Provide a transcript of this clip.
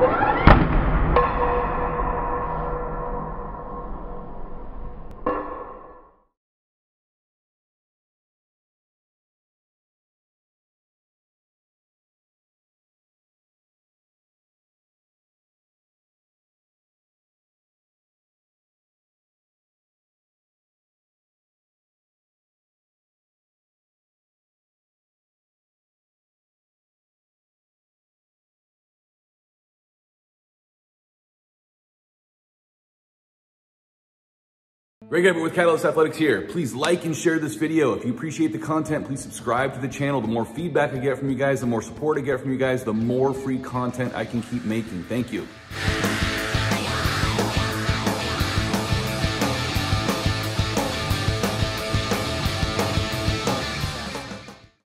Woo! Greg Everett with Catalyst Athletics here. Please like and share this video. If you appreciate the content, please subscribe to the channel. The more feedback I get from you guys, the more support I get from you guys, the more free content I can keep making. Thank you.